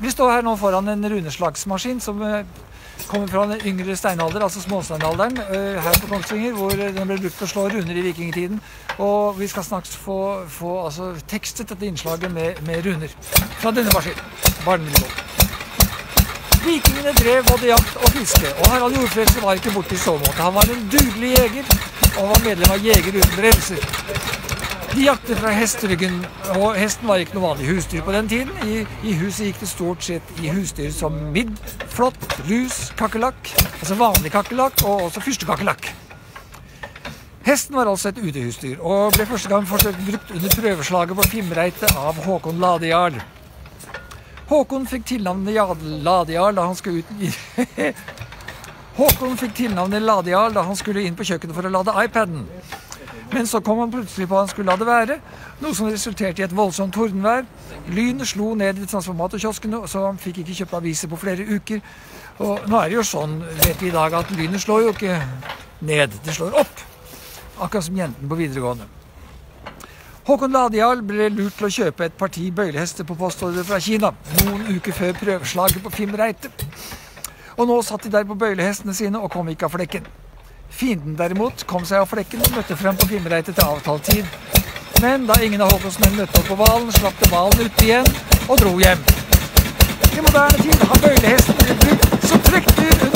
Vi står her nå foran en runeslagsmaskin som eh, kommer fra den yngre steinalder, altså småsteinalderen, eh, her på Kongsvinger, hvor den ble brukt til å slå runer i vikingtiden. Og vi skal snart få, få altså, tekstet dette innslaget med, med runer fra denne maskinen. Vikingene drev både jakt og fiske, og Harald Jordfrelser var ikke borte i så måte. Han var en dugelig jeger, og var medlem av Jeger uten grenser. De jakter fra hesteryggen, og hesten var ikke noe vanlig husdyr på den tiden. I, i huset gikk det stort sett i husdyr som midd, flått, lus, kakerlakk, altså vanlig kakerlakk, og også fyrstekakerlakk. Hesten var altså et utehusdyr, og ble første gang forsøkt brukt under prøveslaget på Fimreite av Håkon Ladejarl. Håkon fikk tilnavnet Ladejarl da han skulle ut Håkon fikk tilnavnet Ladejarl da han skulle inn på kjøkkenet for å lade iPaden. Men så kom han plutselig på at han skulle la det være, noe som resulterte i et voldsomt tordenvær. Lynet slo ned i transformatorkioskene, så han fikk ikke kjøpt aviser på flere uker. Og nå er det jo sånn, vet vi i dag, at lynet slår jo ikke ned, det slår opp. Akkurat som jentene på videregående. Håkon Ladial ble lurt til å kjøpe et parti bøylehester på postordre fra Kina noen uker før prøveslaget på Fimreite. Og nå satt de der på bøylehestene sine og kom ikke av flekken. Fienden derimot kom seg av flekken og møtte frem på Fimreitet til avtalt tid. Men da ingen av Håkons møtte opp på hvalen, slapp de hvalen ut igjen og dro hjem. I moderne tid har bøylehesten blitt brukt som trygt dyr